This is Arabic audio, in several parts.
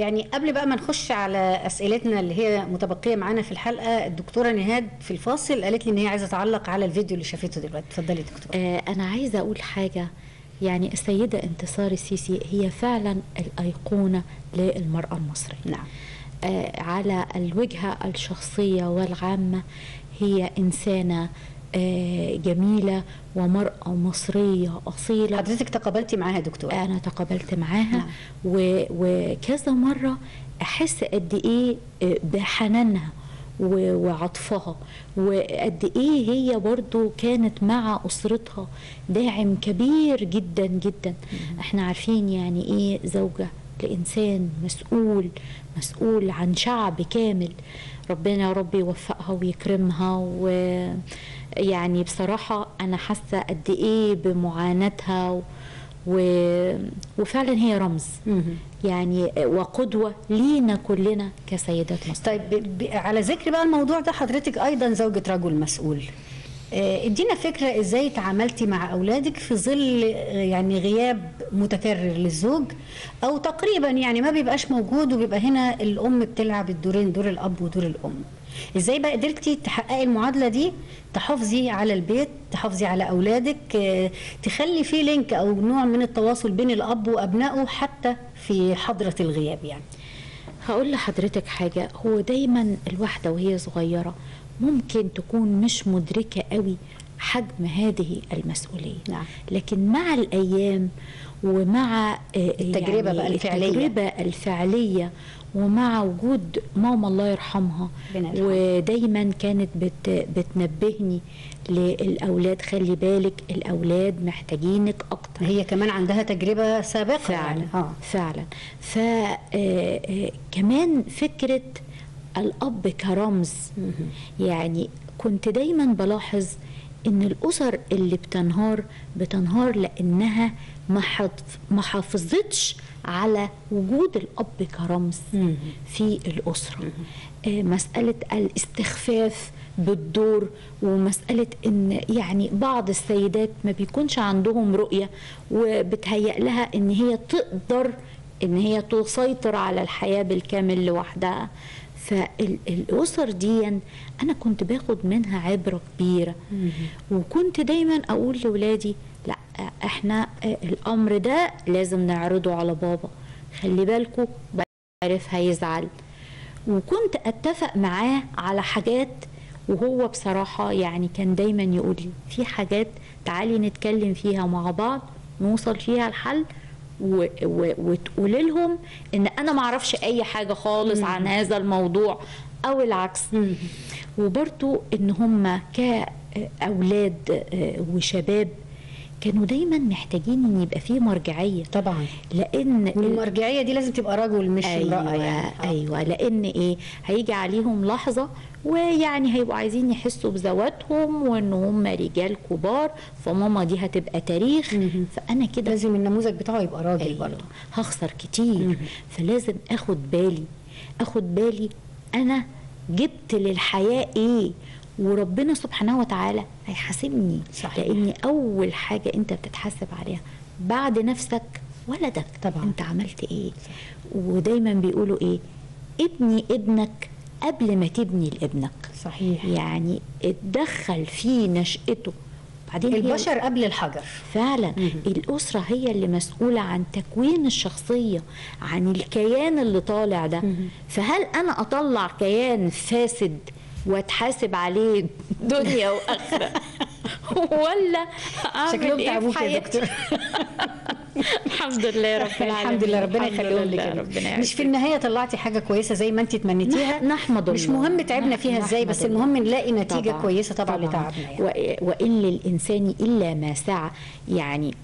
يعني قبل بقى ما نخش على أسئلتنا اللي هي متبقية معانا في الحلقة الدكتورة نهاد في الفاصل قالت لي إن هي عايزة تعلق على الفيديو اللي شافته دلوقتي. اتفضلي دكتورة. آه أنا عايزة أقول حاجة. يعني السيدة انتصار السيسي هي فعلا الأيقونة للمرأة المصرية. نعم. آه على الوجهة الشخصية والعامة هي إنسانة آه جميلة ومرأة مصرية أصيلة. حضرتك تقابلتي معاها يا دكتوره أنا تقابلت معاها نعم. و- وكذا مرة أحس قد إيه آه، بحنانها و- وعطفها وقد إيه هي برضو كانت مع أسرتها داعم كبير جدا جدا. إحنا عارفين يعني إيه زوجة لإنسان مسؤول مسؤول عن شعب كامل. ربنا يا رب يوفقها ويكرمها ويعني بصراحة أنا حاسة قد إيه بمعاناتها و... و... وفعلا هي رمز. يعني وقدوة لينا كلنا كسيدات مصر. طيب ب... على ذكر بقى الموضوع ده حضرتك أيضا زوجة رجل مسؤول. آه، ادينا فكرة إزاي تعاملتي مع أولادك في ظل آه، يعني غياب متكرر للزوج أو تقريبا يعني ما بيبقاش موجود وبيبقى هنا الأم بتلعب الدورين دور الأب ودور الأم. إزاي بقى قدرتي تحققي المعادلة دي تحافظي على البيت تحافظي على أولادك آه، تخلي في لينك أو نوع من التواصل بين الأب وأبنائه حتى في حضرة الغياب يعني هقول لحضرتك حاجة هو دايما الواحدة وهي صغيرة ممكن تكون مش مدركة قوي حجم هذه المسؤولية نعم. لكن مع الأيام ومع آه، التجربة بقى الفعلية. التجربة الفعلية ومع وجود ماما الله يرحمها. ودايما كانت بت بتنبهني للأولاد. خلي بالك الأولاد محتاجينك أكتر. هي كمان عندها تجربة سابقة فعلا يعني. آه فعلا فكمان فكرة الأب كرمز. يعني كنت دايما بلاحظ إن الأسر اللي بتنهار بتنهار لأنها ما حافظتش على وجود الأب كرمز. في الأسرة. آه، مسألة الاستخفاف بالدور ومسألة إن يعني بعض السيدات ما بيكونش عندهم رؤية وبتهيأ لها إن هي تقدر إن هي تسيطر على الحياة بالكامل لوحدها. فالاسر دي أنا كنت باخد منها عبرة كبيرة. وكنت دايما أقول لاولادي لا إحنا الأمر ده لازم نعرضه على بابا. خلي بالكم عارف هيزعل. وكنت أتفق معاه على حاجات وهو بصراحة يعني كان دايما يقول لي في حاجات تعالي نتكلم فيها مع بعض نوصل فيها الحل و- و- وتقولي لهم إن أنا ما أعرفش أي حاجة خالص عن هذا الموضوع أو العكس. وبرضو إن هم كأولاد آه، وشباب كانوا دايما محتاجين إن يبقى فيه مرجعية. طبعا. لأن ال- والمرجعية دي لازم تبقى رجل مش امرأة أيوه يعني. آه. أيوه لأن إيه؟ هيجي عليهم لحظة ويعني هيبقوا عايزين يحسوا بذواتهم وإن هم رجال كبار فماما دي هتبقى تاريخ. مهم. فأنا كده لازم النموذج بتاعه يبقى راجل أيوة. برضه. هخسر كتير. فلازم آخد بالي. آخد بالي أنا جبت للحياة إيه؟ وربنا سبحانه وتعالى هيحاسبني. صحيح. لأن أول حاجة أنت بتتحاسب عليها بعد نفسك ولدك. طبعا. أنت عملت إيه؟ ودايما بيقولوا إيه؟ ابني ابنك قبل ما تبني لابنك صحيح. يعني اتدخل في نشأته. بعدين البشر قبل الحجر. فعلا. مهم. الأسرة هي اللي مسؤولة عن تكوين الشخصية عن الكيان اللي طالع ده. مهم. فهل أنا أطلع كيان فاسد وأتحاسب عليه دنيا وآخرة؟ ولا شكلهم إيه في حياتي؟ الحمد لله رب العالمين الحمد لله ربنا يخليهم لك ربنا. مش في. النهاية طلعتي حاجة كويسة زي ما انت تمنيتيها نح- نحمد مش الله. مهم تعبنا فيها إزاي بس. المهم نلاقي نتيجة كويسة طبعا, لتعبنا يعني. و- وإن للإنسان إلا ما سعى يعني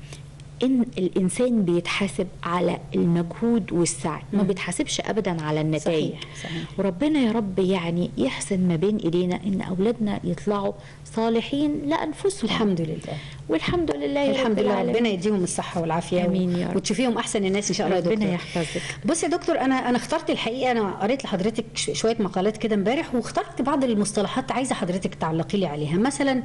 إن الإنسان بيتحاسب على المجهود والسعي ما. بيتحاسبش أبدا على النتائج. صحيح صحيح. وربنا يا رب يعني يحسن ما بين إيدينا إن أولادنا يطلعوا صالحين لأنفسهم. الحمد لله. والحمد لله يا الحمد لله. ربنا يديهم الصحة والعافية آمين يا رب. وتشوفيهم أحسن الناس إن شاء الله يا ربنا دكتور. يحفظك. بص يا دكتور أنا أنا اخترت الحقيقة أنا قريت لحضرتك شوية مقالات كده امبارح واخترت بعض المصطلحات عايزة حضرتك تعلقي لي عليها. مثلا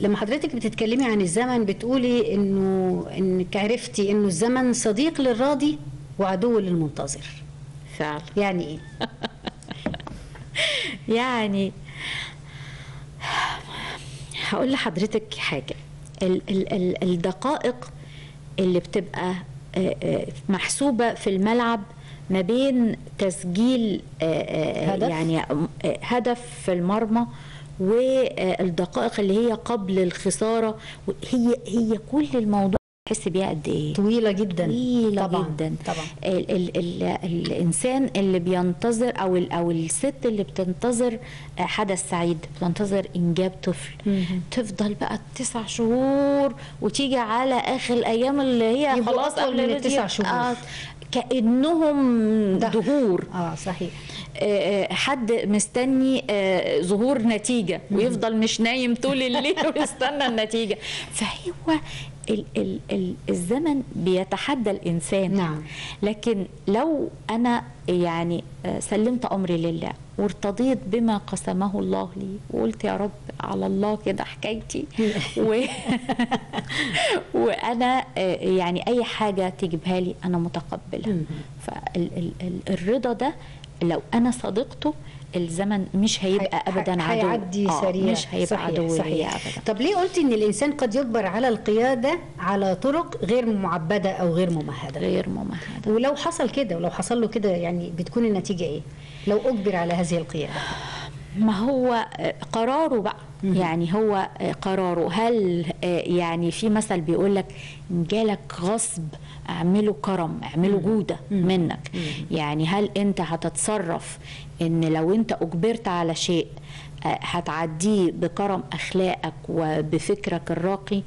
لما حضرتك بتتكلمي عن الزمن بتقولي انه إنك عرفتي إنه الزمن صديق للراضي وعدو للمنتظر. فعلا يعني إيه؟ يعني هقول لحضرتك حاجة. ال ال ال الدقائق اللي بتبقى آه، آه، محسوبة في الملعب ما بين تسجيل آه، هدف؟ يعني هدف في المرمى والدقائق اللي هي قبل الخسارة. هي هي كل الموضوع تحس بيها قد إيه؟ طويلة جدا. طويلة طبعا جدا. طبعا. ال ال ال الإنسان اللي بينتظر أو ال أو الست اللي بتنتظر آه، حدث سعيد بتنتظر إنجاب طفل. تفضل بقى تسع شهور وتيجي على آخر الأيام اللي هي خلاص قبل التسع شهور. كأنهم ده. دهور آه صحيح. آه، آه، حد مستني آه، ظهور نتيجة ويفضل مش نايم طول الليل ويستنى النتيجة. فهو ال ال ال الزمن بيتحدى الإنسان. نعم. لكن لو أنا يعني آه، سلمت أمري لله وارتضيت بما قسمه الله لي وقلت يا رب على الله كده حكايتي و... وأنا آه، يعني أي حاجة تجيبها لي أنا متقبلها. فالرضا ده لو أنا صديقته الزمن مش هيبقى هي- ابدا عدو هيعدي آه، سريع. مش هيبقى صحيح عدو صحيح. ابدا؟ طب ليه قلتي إن الإنسان قد يجبر على القيادة على طرق غير معبدة أو غير ممهدة؟ غير ممهدة. ولو حصل كده ولو حصل له كده يعني بتكون النتيجة إيه؟ لو أجبر على هذه القيادة. ما هو قراره بقى. يعني هو قراره. هل آه، يعني في مثل بيقول لك جالك غصب اعمله كرم اعمله جودة منك. يعني هل انت هتتصرف ان لو انت اجبرت على شيء هتعديه بكرم أخلاقك وبفكرك الراقي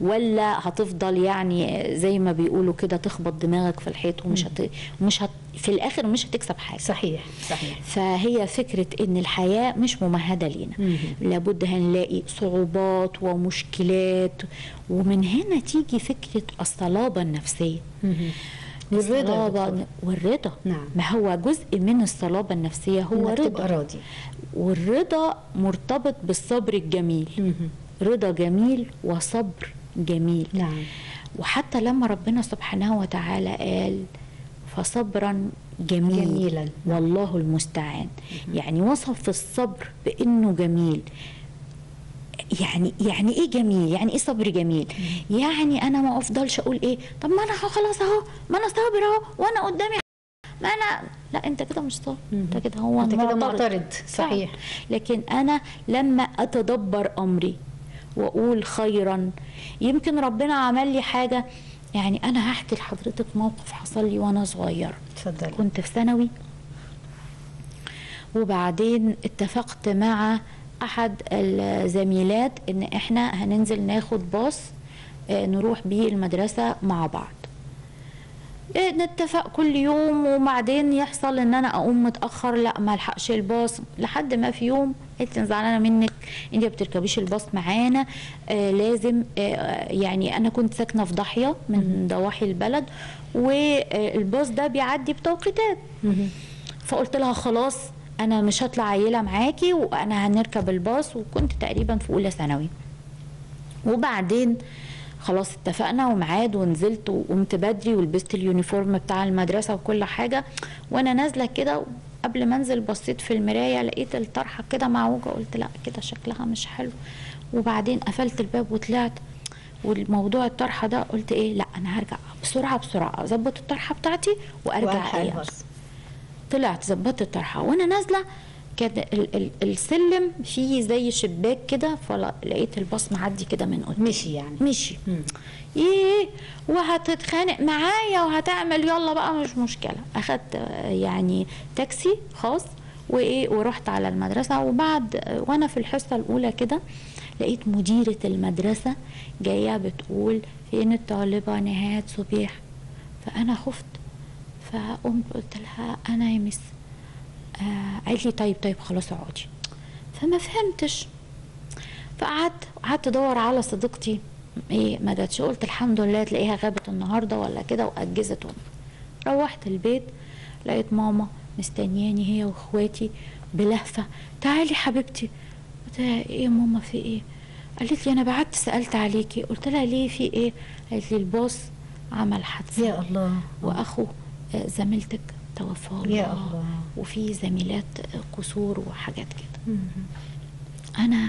ولا هتفضل يعني زي ما بيقولوا كده تخبط دماغك في الحيط ومش هت... مش هت... في الآخر مش هتكسب حاجة. صحيح صحيح. فهي فكرة إن الحياة مش ممهدة لينا. مهم. لابد هنلاقي صعوبات ومشكلات ومن هنا تيجي فكرة الصلابة النفسية. مهم. والرضا. والرضا. نعم. ما هو جزء من الصلابة النفسية؟ هو رضا. راضي. والرضا مرتبط بالصبر الجميل. رضا جميل وصبر جميل. نعم. وحتى لما ربنا سبحانه وتعالى قال فصبرا جميل جميلا. والله المستعان. يعني وصف الصبر بأنه جميل. يعني يعني إيه جميل؟ يعني إيه صبر جميل؟ يعني أنا ما أفضلش أقول إيه؟ طب ما أنا خلاص أهو ما أنا صابر أهو وأنا قدامي ما أنا لا أنت كده مش صابر أنت كده هو أنت كده معترض. صحيح. لكن أنا لما أتدبر أمري وأقول خيرا يمكن ربنا عمل لي حاجة يعني أنا هحكي لحضرتك موقف حصل لي وأنا صغيره اتفضلي كنت في ثانوي وبعدين اتفقت مع أحد الزميلات إن إحنا هننزل ناخد باص آه، نروح بيه المدرسة مع بعض. إيه، نتفق كل يوم وبعدين يحصل إن أنا أقوم متأخر لأ ما ألحقش الباص. لحد ما في يوم قلت أنا زعلانة منك أنت ما بتركبيش الباص معانا آه لازم آه يعني أنا كنت ساكنة في ضاحية من ضواحي البلد والباص ده بيعدي بتوقيتات. فقلت لها خلاص أنا مش هطلع عيلة معاكي وأنا هنركب الباص وكنت تقريبا في أولى ثانوي. وبعدين خلاص اتفقنا وميعاد ونزلت وقمت بدري ولبست اليونيفورم بتاع المدرسة وكل حاجة. وأنا نازلة كده قبل ما أنزل بصيت في المراية لقيت الطرحة كده معوجة قلت لأ كده شكلها مش حلو. وبعدين قفلت الباب وطلعت والموضوع الطرحة ده قلت إيه لأ أنا هرجع بسرعة بسرعة أظبط الطرحة بتاعتي وأرجع إيه. طلعت ظبطت الطرحة. وأنا نازلة كان ال- ال- السلم فيه زي شباك كده فلقيت الباص معدي كده من قدام. مشي يعني. مشي. إيه؟ وهتتخانق معايا وهتعمل يلا بقى مش مشكلة. أخدت يعني تاكسي خاص وإيه ورحت على المدرسة. وبعد وأنا في الحصة الأولى كده لقيت مديرة المدرسة جاية بتقول فين الطالبة؟ نهاد صبيح. فأنا خفت فقمت قلت لها أنا يا مس آه قالت لي طيب طيب خلاص اقعدي. فما فهمتش. فقعدت قعدت أدور على صديقتي. إيه ما جاتش. قلت الحمد لله تلاقيها غابت النهارده ولا كده وأجزت روحت البيت لقيت ماما مستنياني هي وإخواتي بلهفة. تعالي حبيبتي. قلت لها إيه ماما في إيه؟ قالت لي أنا بعت سألت عليكي. قلت لها ليه في إيه؟ قالت لي الباص عمل حادثة. يا الله. واخو آه، زميلتك توفى يا الله. وفي زميلات قصور وحاجات كده. أنا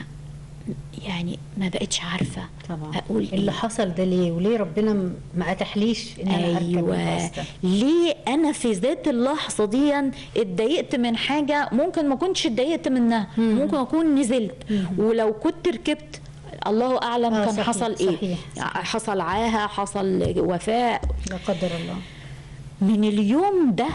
يعني ما بقتش عارفة طبعا. أقول اللي إيه. حصل ده ليه؟ وليه ربنا ما اتاحليش ان أنا اركب الباص ده؟ ليه أنا في ذات اللحظة دي اتضايقت من حاجة ممكن ما كنتش اتضايقت منها. ممكن أكون نزلت. ولو كنت ركبت الله أعلم آه، كان صحيح، حصل إيه. صحيح، حصل عاهة حصل وفاء. لا قدر الله. من اليوم ده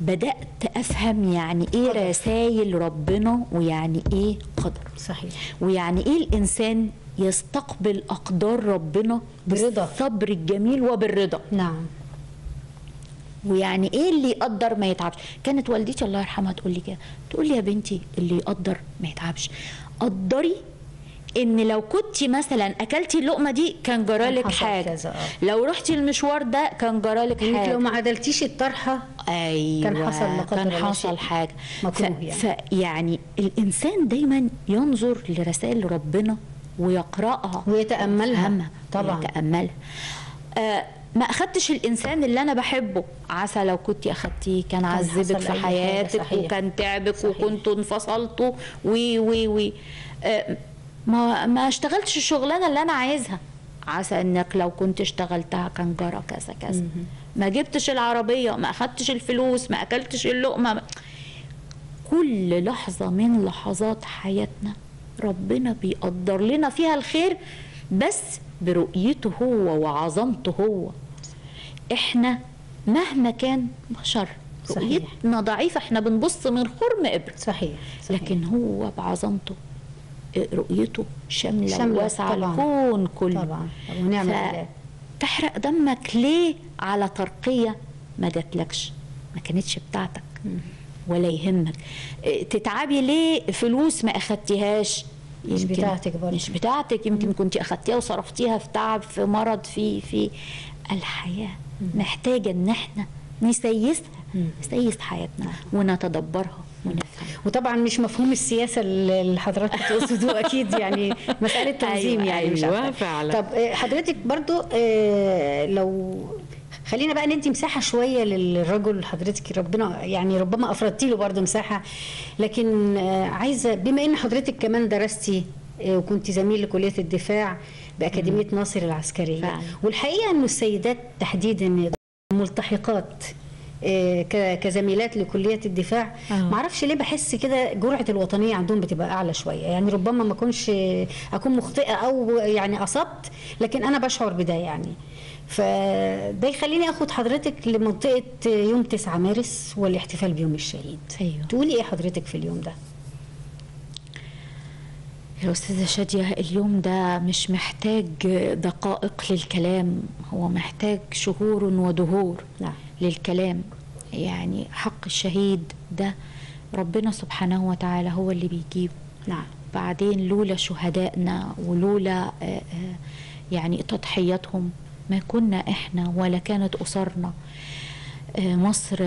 بدأت أفهم يعني إيه قدر. رسائل ربنا ويعني إيه قدر. صحيح. ويعني إيه الإنسان يستقبل أقدار ربنا برضا. بالصبر الجميل وبالرضا. نعم. ويعني إيه اللي يقدر ما يتعبش. كانت والدتي الله يرحمها تقول لي كده. تقول لي يا بنتي اللي يقدر ما يتعبش. قدري إن لو كنت مثلا اكلتي اللقمة دي كان جرالك حاجة كذا، آه. لو رحتي المشوار ده كان جرالك حاجة لو ما عدلتيش الطرحة أيوه كان حصل لا كان حصل حاجة مكروه ف... يعني. فيعني الإنسان دايما ينظر لرسائل ربنا ويقرأها ويتأملها. ويفهمها طبعاً. ويتأملها آه ما أخدتش الإنسان اللي أنا بحبه عسى لو كنت أخدتيه كان عذبك في حياتك. وكان تعبك صحيح. وكنتوا انفصلتوا وي وي وي آه ما ما اشتغلتش الشغلانة اللي أنا عايزها. عسى إنك لو كنت اشتغلتها كان جرى كذا كذا. ما جبتش العربية ما أخدتش الفلوس ما أكلتش اللقمة. كل لحظة من لحظات حياتنا ربنا بيقدر لنا فيها الخير بس برؤيته هو وعظمته هو. إحنا مهما كان بشر. رؤيتنا ضعيفة إحنا بنبص من خرم إبر. صحيح, صحيح. لكن هو بعظمته. رؤيته شاملة, شاملة واسعه. الكون كله. طبعا. ونعم بالله تحرق دمك ليه على ترقية؟ ما جاتلكش ما كانتش بتاعتك ولا يهمك. إيه، تتعبي ليه فلوس ما أخدتيهاش؟ مش بتاعتك برضه. مش بتاعتك يمكن كنت أخدتيها وصرفتيها في تعب في مرض في في الحياة. محتاجة إن إحنا نسيسها نسيس حياتنا ونتدبرها. وطبعا مش مفهوم السياسة اللي حضرتك تقصدوه أكيد يعني مسألة تنظيم أيوة، يعني مش أيوة،. فعلا. طب آه، حضرتك برضو آه، لو خلينا بقى ندي مساحة شوية للرجل حضرتك ربنا يعني ربما أفردتي له برضو مساحة لكن آه، عايزة بما إن حضرتك كمان درستي وكنت زميل لكلية الدفاع بأكاديمية ناصر العسكرية فعلا. والحقيقة إنه السيدات تحديدا ملتحقات كزميلات لكلية الدفاع آه. معرفش ليه بحس كده جرعة الوطنية عندهم بتبقى أعلى شوية يعني ربما ما أكونش أكون مخطئة أو يعني أصبت لكن أنا بشعر بده يعني فده يخليني آخد حضرتك لمنطقة يوم 9 مارس والاحتفال بيوم الشهيد أيوه. تقولي إيه حضرتك في اليوم ده يا أستاذة شادية اليوم ده مش محتاج دقائق للكلام هو محتاج شهور ودهور نعم. للكلام. يعني حق الشهيد ده ربنا سبحانه وتعالى هو اللي بيجيبه. نعم. بعدين لولا شهدائنا ولولا آه، آه، يعني تضحياتهم ما كنا إحنا ولا كانت أسرنا. آه، مصر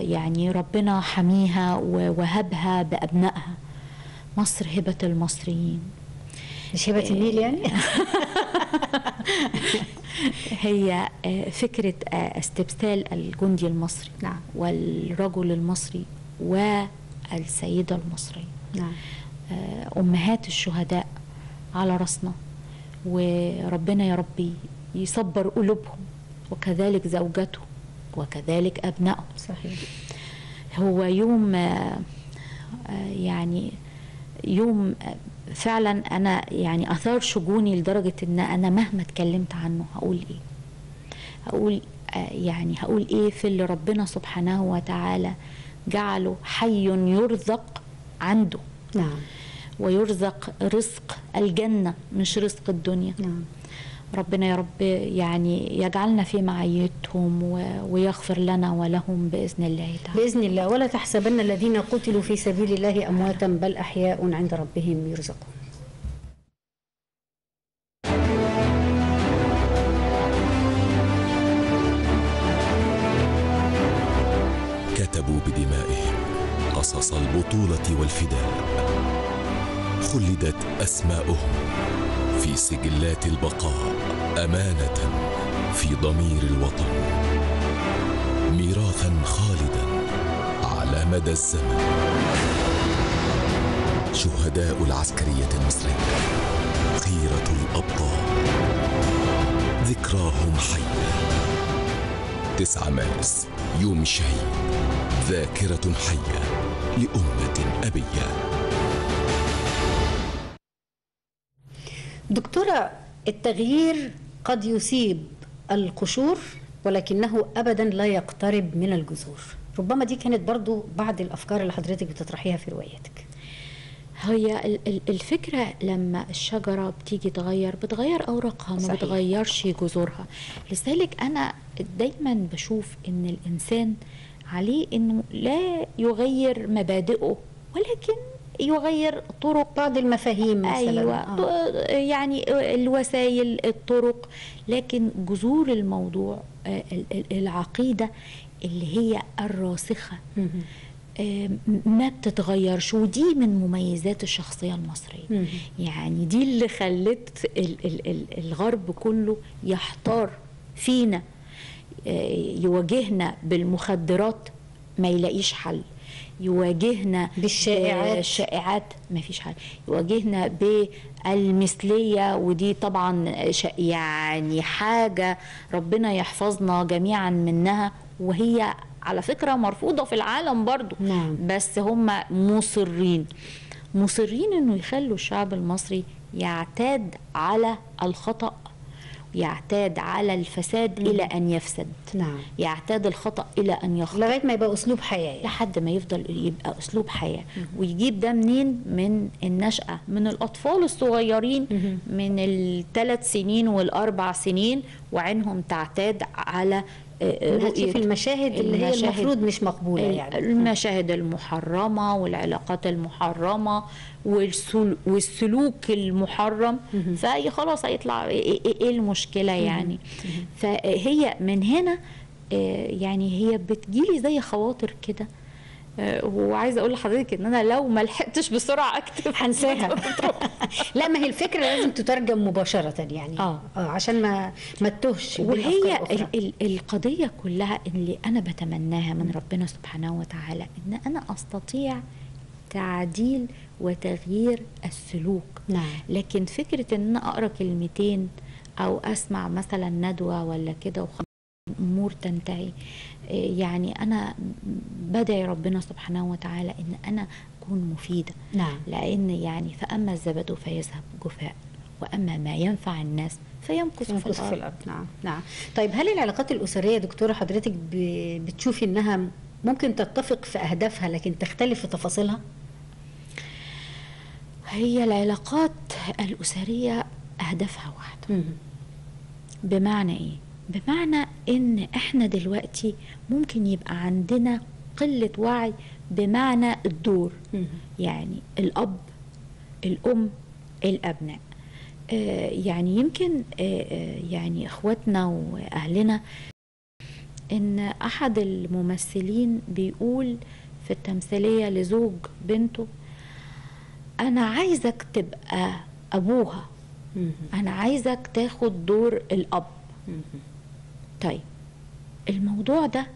يعني ربنا حميها ووهبها بأبنائها. مصر هبة المصريين. مش هبة النيل يعني؟ هي آه، فكرة آه، استبسال الجندي المصري نعم. والرجل المصري والسيدة المصرية. نعم. آه، أمهات الشهداء على راسنا وربنا يا ربي يصبر قلوبهم وكذلك زوجاتهم وكذلك أبنائهم. صحيح. هو يوم يعني يوم فعلا أنا يعني آثار شجوني لدرجة إن أنا مهما اتكلمت عنه هقول إيه. هقول آه، يعني هقول إيه في اللي ربنا سبحانه وتعالى جعله حي يرزق عنده. نعم. ويرزق رزق الجنة مش رزق الدنيا. نعم. ربنا يا رب يعني يجعلنا في معيتهم ويغفر لنا ولهم بإذن الله تعالى. بإذن الله. ولا تحسبن الذين قتلوا في سبيل الله أمواتا بل أحياء عند ربهم يرزقون. كتبوا بدمائهم قصص البطولة والفداء. خلدت أسماؤهم في سجلات البقاء. أمانة في ضمير الوطن. ميراثا خالدا على مدى الزمن. شهداء العسكرية المصرية خيرة الأبطال. ذكراهم حية 9 مارس يوم الشهيد ذاكرة حية لأمة أبية. دكتورة التغيير قد يصيب القشور ولكنه ابدا لا يقترب من الجذور. ربما دي كانت برضو بعض الأفكار اللي حضرتك بتطرحيها في رواياتك. هي ال- ال- الفكرة لما الشجرة بتيجي تغير بتغير أوراقها ما صحيح. بتغيرش جذورها. لذلك أنا دايما بشوف إن الإنسان عليه إنه لا يغير مبادئه ولكن يغير طرق بعض المفاهيم مثلا أيوه آه. يعني الوسائل الطرق لكن جذور الموضوع آه، ال- ال- العقيدة اللي هي الراسخة مهم. آه، ما بتتغيرش ودي من مميزات الشخصية المصرية مهم. يعني دي اللي خلت ال- ال- ال- الغرب كله يحتار فينا آه، يواجهنا بالمخدرات ما يلاقيش حل يواجهنا بالشائعات. الشائعات ما فيش حل يواجهنا بالمثلية ودي طبعا يعني حاجة ربنا يحفظنا جميعا منها وهي على فكرة مرفوضة في العالم برضو نعم. بس هم مصرين مصرين إنه يخلوا الشعب المصري يعتاد على الخطأ يعتاد على الفساد إلى أن يفسد. نعم. يعتاد الخطأ إلى أن يخطئ لغاية ما يبقى أسلوب حياة لحد ما يفضل يبقى أسلوب حياة. ويجيب ده منين؟ من النشأة. من الأطفال الصغيرين من الثلاث سنين والأربع سنين وعينهم تعتاد على إنها تشوف رؤية المشاهد اللي هي المفروض مش مقبولة يعني. المشاهد المحرمة والعلاقات المحرمة والسل- والسلوك المحرم فهي خلاص هيطلع إيه إيه- إيه المشكلة يعني؟ فهي من هنا آه، يعني هي بتجيلي زي خواطر كده. وعايزة أقول لحضرتك إن أنا لو ما لحقتش بسرعة أكتب هنساها لا ما هي الفكرة لازم تترجم مباشرة يعني آه. عشان ما ما تتوهش بين وهي. ال ال القضية كلها اللي أنا بتمناها من ربنا سبحانه وتعالى إن أنا أستطيع تعديل وتغيير السلوك نعم. لكن فكرة إن أنا أقرأ كلمتين أو أسمع مثلا ندوة ولا كده الأمور تنتهي. إيه يعني أنا بدعي ربنا سبحانه وتعالى إن أنا أكون مفيدة. نعم. لأن يعني فأما الزبد فيذهب جفاء وأما ما ينفع الناس فيمكث في في الأرض. الأرض. نعم نعم. طيب هل العلاقات الأسرية دكتورة حضرتك بتشوفي إنها ممكن تتفق في أهدافها لكن تختلف في تفاصيلها؟ هي العلاقات الأسرية أهدافها واحدة. بمعنى إيه؟ بمعنى إن إحنا دلوقتي ممكن يبقى عندنا قلة وعي بمعنى الدور. يعني الأب الأم الأبناء. آه يعني يمكن آه آه يعني إخواتنا وأهلنا إن أحد الممثلين بيقول في التمثيلية لزوج بنته أنا عايزك تبقى أبوها. أنا عايزك تاخد دور الأب. طيب الموضوع ده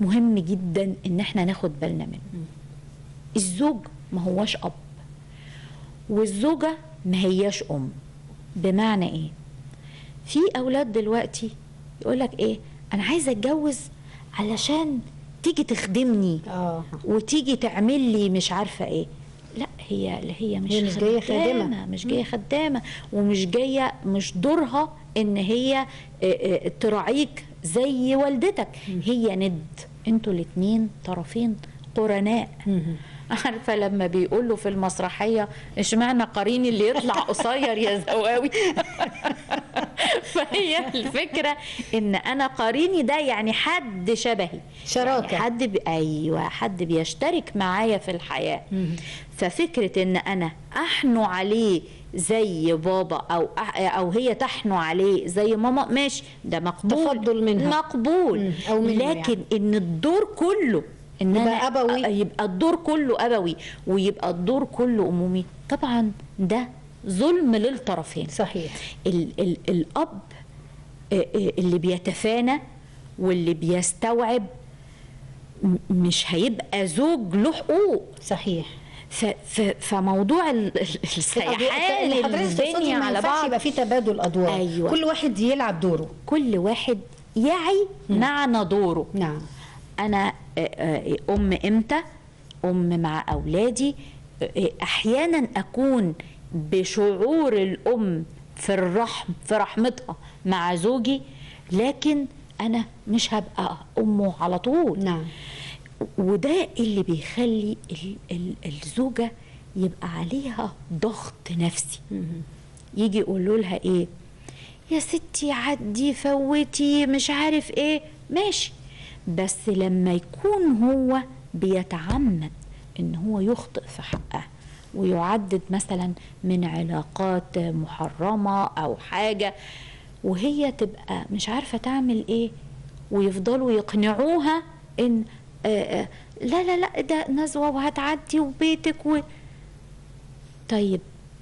مهم جدا إن إحنا ناخد بالنا منه. الزوج ما هوش أب والزوجة ما هياش أم. بمعنى إيه؟ في أولاد دلوقتي يقولك إيه؟ أنا عايزة أتجوز علشان تيجي تخدمني آه. وتيجي تعمل لي مش عارفة إيه. لا هي هي مش, هي مش جاية خادمة. مش جاية خدامة ومش جاية مش دورها إن هي آه، آه، تراعيك زي والدتك. هي ند. أنتوا الاتنين طرفين قرناء. عارفة لما بيقولوا في المسرحية اشمعنى قريني اللي يطلع قصير يا زواوي؟ فهي الفكرة إن أنا قريني ده يعني حد شبهي. شراكة. يعني حد ب... أيوه حد بيشترك معايا في الحياة. ففكرة إن أنا أحنو عليه زي بابا أو أو هي تحنو عليه زي ماما ماشي ده مقبول. تفضل منها. مقبول. أو منه لكن إن الدور كله إن يبقى أنا أبوي. أ- يبقى الدور كله أبوي ويبقى الدور كله أمومي. طبعا ده ظلم للطرفين. صحيح. ال ال الأب اللي بيتفانى واللي بيستوعب مش هيبقى زوج له حقوق. صحيح. ف ف فموضوع ال- ال- السيحان الدنيا على بعض. يبقى في تبادل أدوار. أيوة. كل واحد يلعب دوره. كل واحد يعي معنى دوره. نعم. أنا آه، آه، أم إمتى؟ أم مع أولادي. آه، أحيانا أكون بشعور الأم في الرحم في رحمتها مع زوجي لكن أنا مش هبقى أمه على طول. نعم. وده اللي بيخلي ال- ال- الزوجة يبقى عليها ضغط نفسي. يجي يقولوا لها إيه؟ يا ستي عدي فوتي مش عارف إيه. ماشي. بس لما يكون هو بيتعمد إن هو يخطئ في حقها ويعدد مثلا من علاقات محرمة أو حاجة وهي تبقى مش عارفة تعمل إيه ويفضلوا يقنعوها إن آه لا لا لا ده نزوة وهتعدي وبيتك و... طيب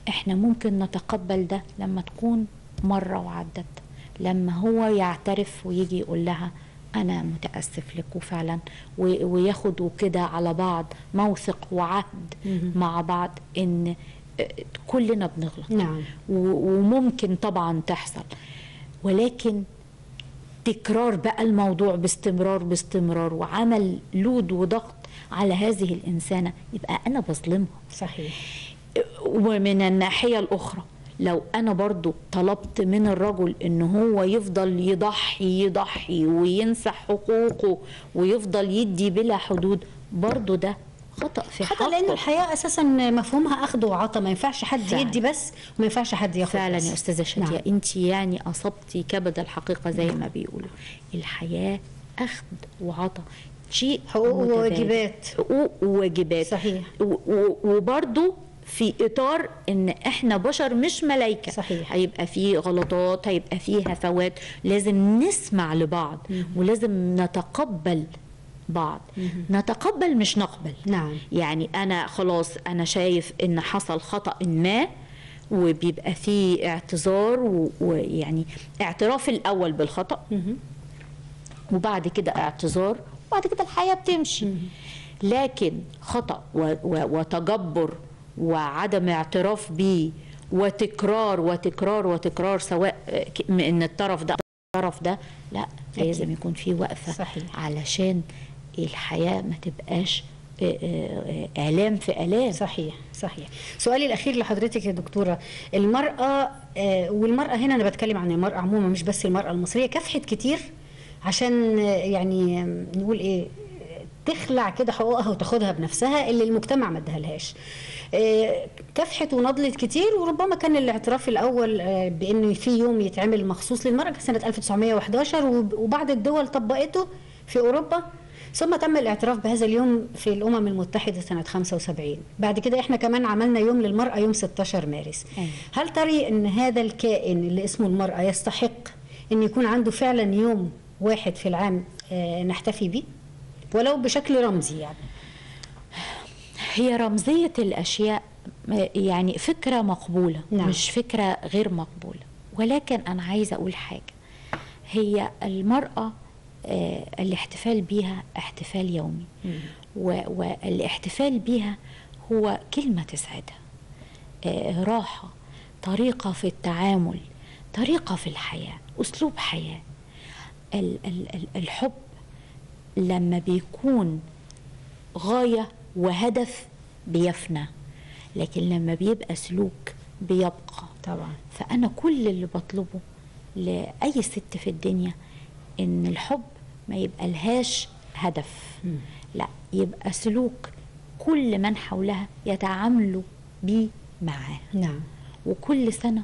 إحنا ممكن نتقبل ده لما تكون مرة وعدت لما هو يعترف ويجي يقول لها أنا متأسف لك وفعلا. وياخدوا كده على بعض موثق وعهد مع بعض إن آه، كلنا بنغلط. نعم. وممكن طبعا تحصل. ولكن تكرار بقى الموضوع باستمرار باستمرار وعمل لود وضغط على هذه الإنسانة يبقى أنا بظلمها. صحيح. ومن الناحية الأخرى لو أنا برضو طلبت من الرجل إن هو يفضل يضحي يضحي وينسى حقوقه ويفضل يدي بلا حدود برضو ده خطأ في حتى لأن حقه الحياة أساسا مفهومها أخذ وعطاء ما ينفعش حد فعلا. يدي بس وما ينفعش حد ياخد فعلا بس. يا أستاذة شادية نعم. انت يعني اصبتي كبد الحقيقة زي ما بيقولوا الحياة أخذ وعطاء شيء حقوق. وواجبات. حقوق وواجبات صحيح. و- و- وبرضو في إطار إن إحنا بشر مش ملائكه صحيح. هيبقى في غلطات هيبقى في هفوات. لازم نسمع لبعض ولازم نتقبل بعض. نتقبل مش نقبل. نعم. يعني أنا خلاص أنا شايف إن حصل خطأ ما وبيبقى فيه اعتذار ويعني اعتراف الأول بالخطأ وبعد كده اعتذار وبعد كده الحياة بتمشي. لكن خطأ وتجبر وعدم اعتراف بيه وتكرار وتكرار وتكرار سواء من الطرف ده الطرف ده لا لازم يكون في وقفة صحيح. علشان الحياة ما تبقاش آلام في آلام. صحيح صحيح. سؤالي الأخير لحضرتك يا دكتورة. المرأة آه، والمرأة هنا أنا بتكلم عن المرأة عموما مش بس المرأة المصرية كافحت كتير عشان يعني نقول إيه آه، تخلع كده حقوقها وتاخدها بنفسها اللي المجتمع ما ادهالهاش. كافحت ونضلت كتير وربما كان الاعتراف الأول آه، بان في يوم يتعمل مخصوص للمرأة سنة 1911 وب- وبعض الدول طبقته في أوروبا. ثم تم الاعتراف بهذا اليوم في الأمم المتحدة سنة 75 بعد كده إحنا كمان عملنا يوم للمرأة يوم 16 مارس. أيوة. هل تري إن هذا الكائن اللي اسمه المرأة يستحق إن يكون عنده فعلا يوم واحد في العام آه، نحتفي به؟ ولو بشكل رمزي يعني. هي رمزية الأشياء يعني فكرة مقبولة نعم. مش فكرة غير مقبولة. ولكن أنا عايزة أقول حاجة. هي المرأة آه، الاحتفال بيها احتفال يومي. والاحتفال بيها هو كلمة تسعدها. آه، راحة طريقة في التعامل طريقة في الحياة أسلوب حياة. ال- ال- ال- الحب لما بيكون غاية وهدف بيفنى لكن لما بيبقى سلوك بيبقى. طبعا. فأنا كل اللي بطلبه لأي ست في الدنيا إن الحب ما يبقى لهاش هدف. لا يبقى سلوك كل من حولها يتعاملوا بيه معاه. نعم. وكل سنة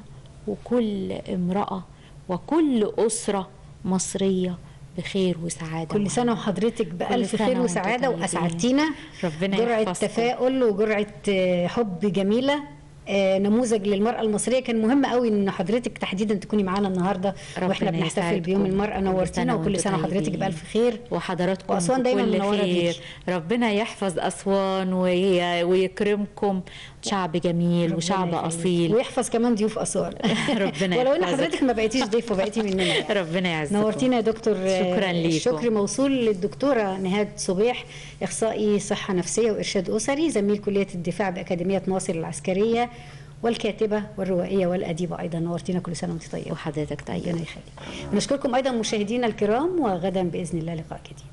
وكل امرأة وكل أسرة مصرية بخير وسعادة كل. سنة وحضرتك بألف سنة خير طيبين. وأسعدتينا ربنا جرعة يحفظكم. تفاؤل وجرعة آه، حب جميلة آه، نموذج للمرأة المصرية كان مهم قوي إن حضرتك تحديدا تكوني معانا النهارده وإحنا بنحتفل. بيوم المرأة كل نورتينا سنة وكل سنة وحضرتك. بألف خير وحضراتكم وأسوان دايماً منورة خير. ربنا يحفظ أسوان وي- ويكرمكم شعب جميل وشعب. أصيل. ويحفظ كمان ضيوف اسوان ربنا ولو إن. حضرتك ما بقيتيش ضيفه بقيتي مننا. ربنا يعزكم. نورتينا يا دكتور. شكراً ليكم. الشكر موصول للدكتورة نهاد صبيح إخصائي صحة نفسية وإرشاد أسري زميل كلية الدفاع بأكاديمية ناصر العسكرية والكاتبة والروائية والأديبة أيضا. نورتينا كل سنة وأنت طيبة. وحضرتك طيب ربنا يخليك. نشكركم أيضا مشاهدينا الكرام وغدا بإذن الله لقاء جديد.